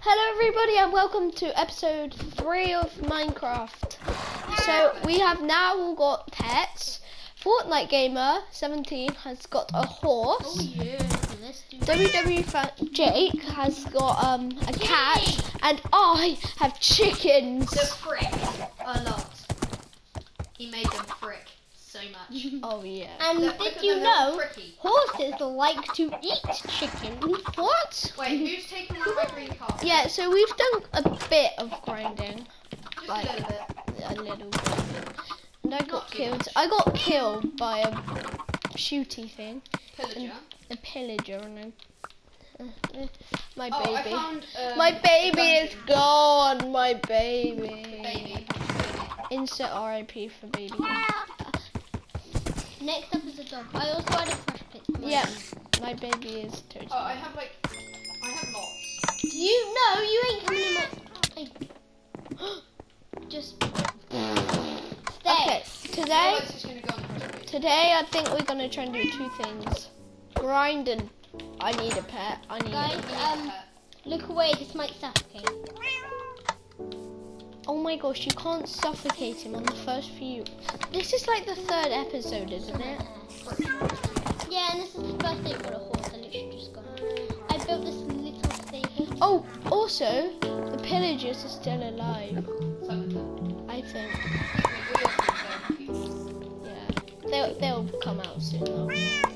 Hello everybody and welcome to episode 3 of Minecraft. So we have now all got pets. Fortnite Gamer 17 has got a horse. Oh yeah, let's do WW Jake has got um a cat and I have chickens. The frick a lot. He made them frick so much. Oh yeah. And Look- look did at you know little horses like to eat chicken? What? Wait, who's taking out my green card? Yeah, so we've done a bit of grinding. Just like- a little bit. A little bit. And I got Not too killed. much. I got killed by a shooty thing. Pillager. A pillager and a, uh, uh, my Oh, I baby. found. Um, my baby is gone. My baby. Baby. Insert RIP for baby. Next up is a dog. I also had a fresh pit. for my Yeah, my baby is totally. Oh, I have like. I have lots. Do you know you ain't coming in my? Just stay. Okay, today, it's just gonna go on the first page. today I think we're gonna try and do two things. Grind and I need a pet. I need. Guys, A, um, look away. This might suffocate. Oh my gosh, you can't suffocate him on the first few. This is like the third episode, isn't it? Yeah, and this is the first day for the horse. I literally just got. I built this little stable. Oh, also, the pillagers are still alive. Some of them. I think. Yeah, they'll they'll come out soon. Though.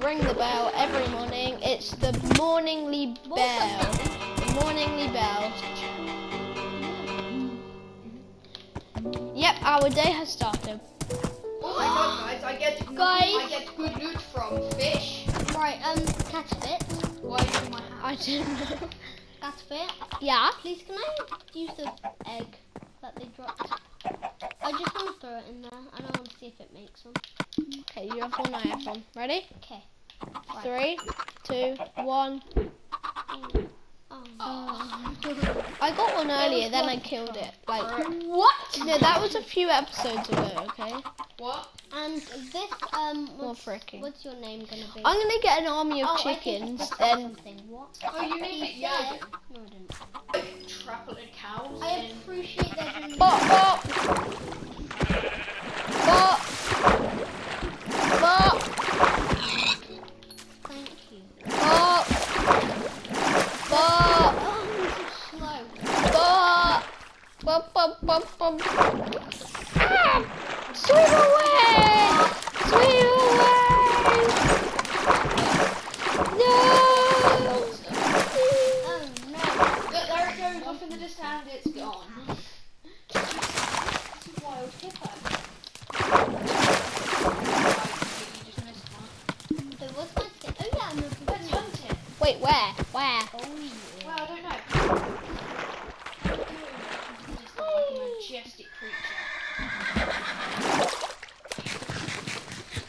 Ring the bell every morning. It's the morningly bell. The morningly bell. Yep, our day has started. Oh my god, guys, I get Guys. I get good loot from fish. Right, um, catch fit. Why in my I don't know. Catch fit. Yeah. Please, can I use the egg that they dropped? I just want to throw it in there, and I want to see if it makes one. Okay, you have one. I have one. Ready? Okay. Three, two, one. Oh. I got one earlier, then I killed it. Like what? No, that was a few episodes ago. Okay. What? And this, um, More what's, fricking. what's your name gonna be? I'm gonna get an army of Oh, chickens. it's Then. What? Oh, you named it He. No, I didn't. Trampled cows I appreciate that you. bop bop bop bop Thank you. bop bop Oh, I'm so slow. bop bop bop bop bop. Ah! Swim away! Swim away! No! Oh no. Look, there it goes off in the distance. It's gone. This is wild hippo. You just one. So what's my sta- Oh yeah, I'm Let's hunt it. Wait, where? Where? Oh yeah. Well, I don't know. Like a majestic creature.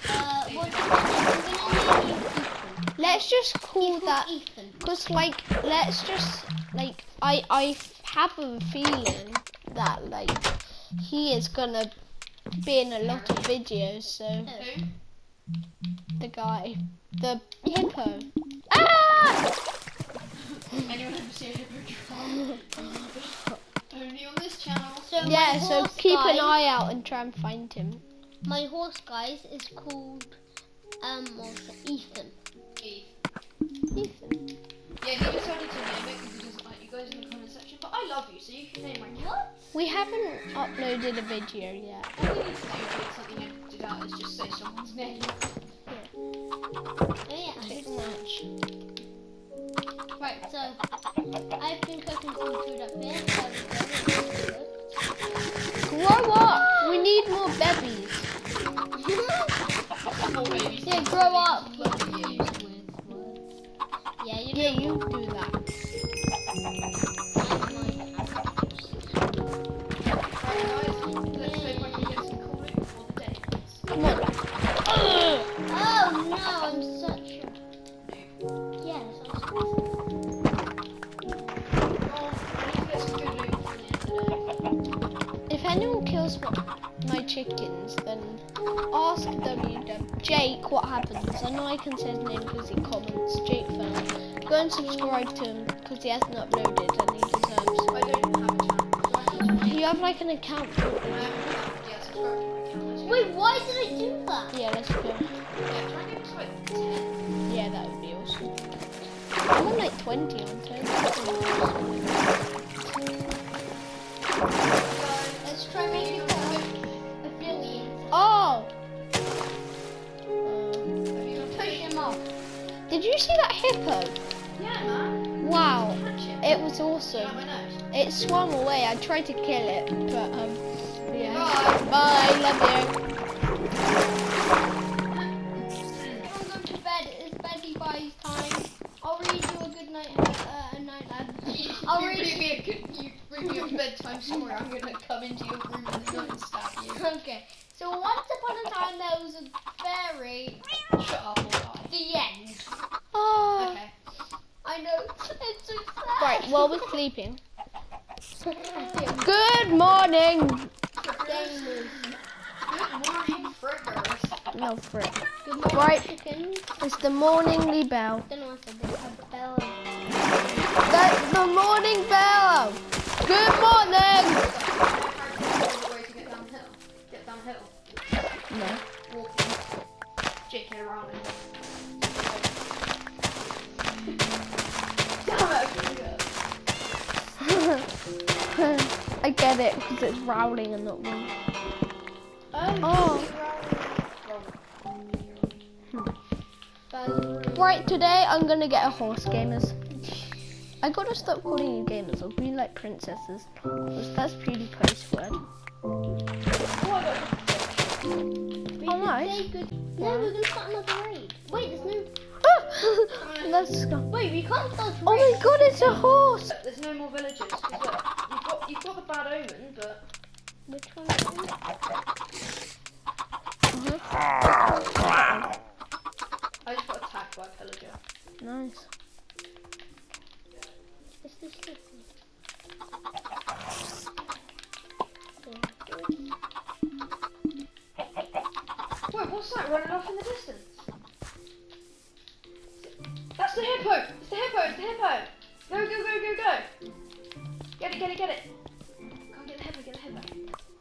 Uh, what's my name? I'm gonna name you Ethan. Let's just call Ethan, that Ethan. Cause like, let's just like, I I have a feeling that like he is gonna be in a lot of videos. So Who? the guy, the hippo. Ah! Anyone ever see a hippo? Only on this channel. So Yeah. So keep guy, an eye out and try and find him. My horse, guys, is called um? Ethan. Uploaded a video yet. All we need to do to something edited out is just say someone's name. Oh yeah. Pretty much. Right. So I've been cooking some food up here. So we're going to Grow up. We need more babies. More babies. Yeah, grow up. My, my chickens, then ask WW Jake what happens. I know I can say his name because he comments. Jake Fell. Go and subscribe to him because he hasn't uploaded and he deserves. I don't even have a channel. Do I have a channel? You have like an account. I have an account. Yeah, subscribe to my channel. Let's go. Wait, why did I do that? Yeah, let's go. Yeah, try and get to like 10. Yeah, that would be awesome. I'm on like 20 on 10. It Yeah, awesome. my nose. It swam away. I tried to kill it, but um, yeah. Bye. Bye, love you. I'm going to bed. It's bedtime. I'll read you a good night, uh, a night lad. I'll read read me a good, you read me a bedtime story. I'm gonna come into your room in the night and stab you. Okay. So once upon a time there was a fairy. Shut up, or. The end. Oh. Okay. I know. It's so sad. Right, while we're sleeping. Good morning. Game. Good morning, frickers. No, frick. Good morning, Right. chickens. It's the morningly bell. Don't know what I said. A bell. That's the morning bell. Good morning. way to get downhill. Get downhill. No. Walking. J.K. Rowling. I get it because it's rowling and not wind. Oh. Oh. Right, today I'm gonna get a horse, gamers. I gotta stop calling you gamers. I'll be like princesses. that's PewDiePie's word. Oh, nice. No, we're gonna start another raid. Wait, there's no. Let's go. Wait, we can't start Oh my god, it's a horse! There's no more villages. You've got the bad omen, but Which one?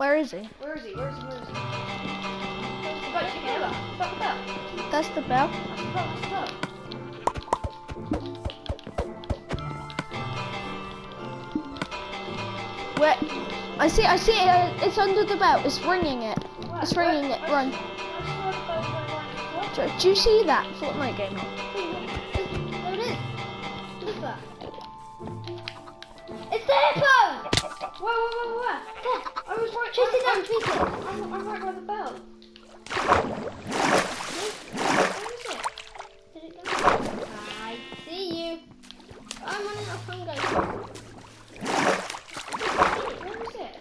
Where is he? Where is he? Where is he? Where is he? It's about to get It's about the bell. That's the bell. That's the bell, that's the bell. Where? I see. I see it. uh, It's under the bell. It's ringing it. Where? It's Where? ringing it. Run. see- I swear the bell's going right next to us. Do, you see that Fortnite gamer? There it is. Look at that. It's the hippo! Where, where, where, where? There. Was right it I'm- down, chase it. I'm, I'm right by the bell. Where is it? Did it go? I see you. I'm running out of phone. Where is it?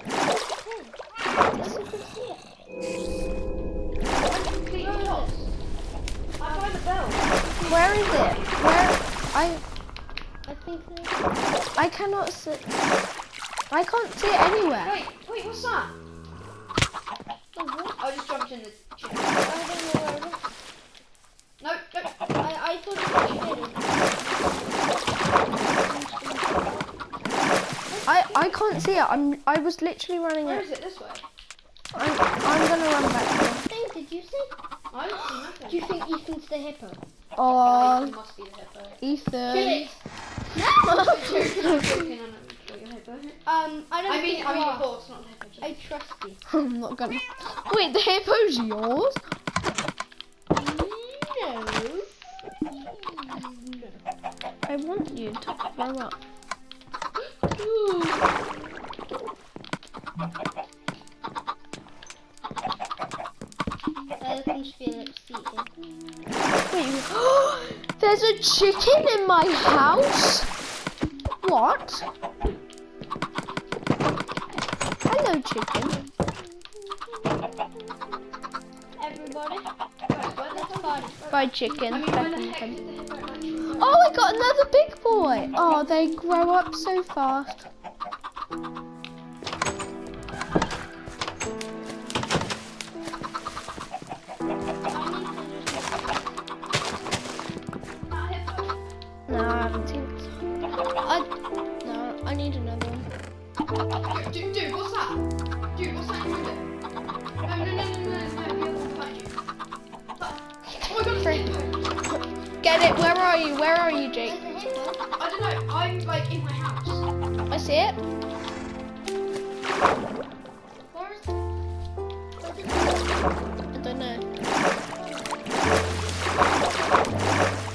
Yes, you can see it. I'm completely lost. I'm by the bell. Where is it? Where? I I think. I cannot see. I can't see it anywhere. Wait, wait, what's that? Oh, what? I just jumped in the chicken. I don't know where it is. No, no. I, I thought it was hidden. I I can't see it. I'm I was literally running Where it. is it? This way. I'm I'm gonna run back. Thing, did you see? I don't see nothing. Do you think Ethan's the hippo? Oh, it must be the hippo. Ethan. Kill it. I'm joking, I'm joking, I'm not kill your hippo. Um, I don't I mean, I mean your are. horse, not the hippo. I trust you. I'm not gonna. Wait, the hippo's yours? No. I want you to grow up. There comes Felix eating. Wait, there's a chicken in my house? What? Hello, chicken. Everybody, Guys, where the let's hell- party. Bye, chicken. I mean, Back where the in the heck pen. did the hippo actually go? Oh, I got another big boy. Oh, they grow up so fast. See it. Where is it? Where's it? I don't know.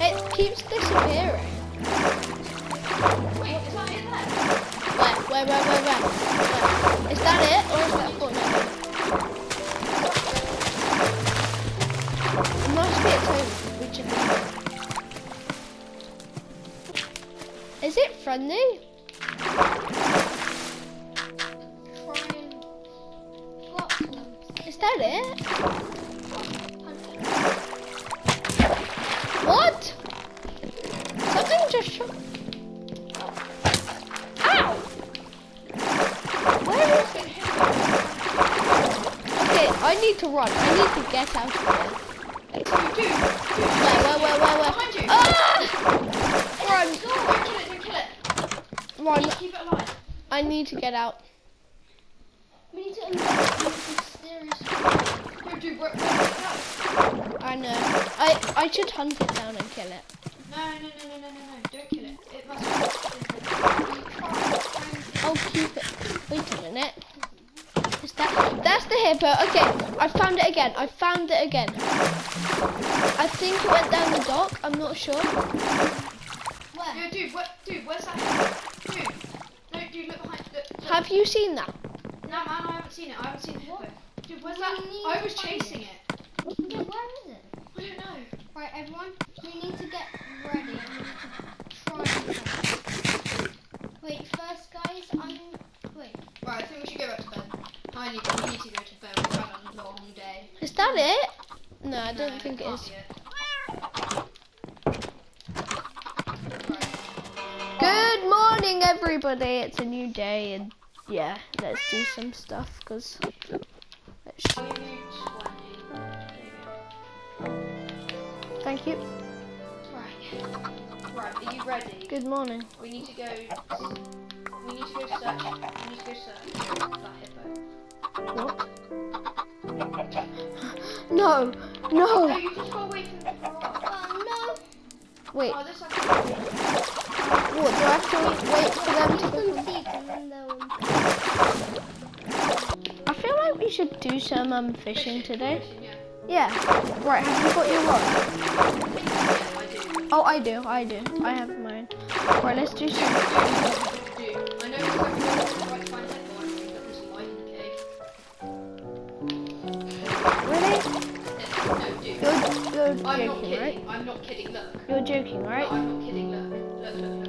It keeps disappearing. Wait, is that in there? Where? Where? Where? Where? Where? where? Is that it, or is that Fortnite? It must be its own region. Is it friendly? Is that it? What? Something just shot. Ow! Where is it? Okay, I need to run. I need to get out of here. Dude, dude, dude. Where, where, where, where, where? Behind you. Ah! Run, Don't kill it, don't kill it. Run. Keep it alive. I need to get out. We need to this mysterious. No, dude, where, where it go? I know. I, I should hunt it down and kill it. No, no, no, no, no, no, no. Don't kill it. It must be. I'll keep it. Wait a minute. Is that, that's the hippo. Okay, I found it again. I found it again. I think it went down the dock. I'm not sure. Where? Yo, dude, what, dude, where's that? Dude, look behind. Look, look. Have you seen that? No, man, I haven't seen it. I haven't seen the hippo. Dude, where's We that? need I was chasing it. it. Yeah, where is it? I don't know. Right, everyone, we need to get ready. and we need to try and find it. Wait, first, guys, I'm. Wait. Right, I think we should go back to bed. I need, we need to go to bed. We've had a long day. Is that it? No, I don't think it is. can't is. be everybody. It's a new day, and yeah, let's do some stuff because. Let's I'll give you 20. Thank you. Right. Right, are you ready? Good morning. We need to go. We need to go search. We need to go search for that hippo. What? No, No, no. you just go away from the uh, garage. Oh Wait, Oh, this like. What? Do I have to wait for them to? Some seeds and then they'll. I feel like we should do some um fishing today. Yeah. Yeah. Right. Have you got your rod? Yeah, I do. Oh, I do. I do. I have mine. Right. Let's do some. Dude, I know it's like you're trying to find hippo. I think that there's a light in the cave. Really? No, dude. You're, you're I'm not joking, kidding. right? I'm not kidding. Look. You're joking, No, right? I'm not kidding. Look. Look, look, look.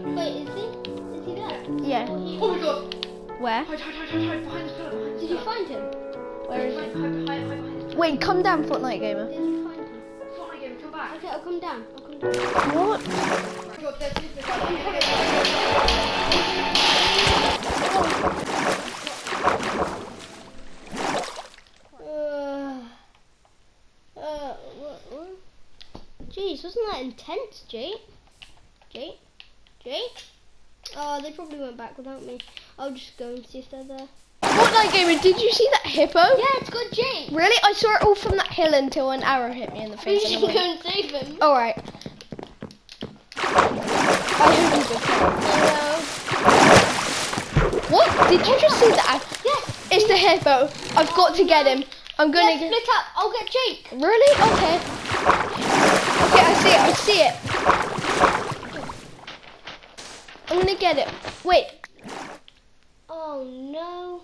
Yeah. Or Oh my god. Where? Hide, hide, hide, hide, hide behind the pillar. Behind the Did you find him? Where is Hide, it? hide, hide, hide behind the. Wait, come down, Fortnite gamer. Did you find him? Fortnite game, come back. Okay, I'll come down. I'll come down. What? Oh my god, there's hippo down Uh, uh, what, what? Jeez, wasn't that intense, Jake? Jake? Jake? Oh, they probably went back without me. I'll just go and see if they're there. Fortnite gamer, did you see that hippo? Yeah, it's got Jake. Really? I saw it all from that hill until an arrow hit me in the face. should and go and save him. Alright. I hope he's okay. What? Did you just see that? Yes. It's the hippo. I've got to get him. I'm gonna get. split up. I'll get Jake. Really? Okay. Okay, I see it. I see it. I'm gonna get it. Wait. Oh no.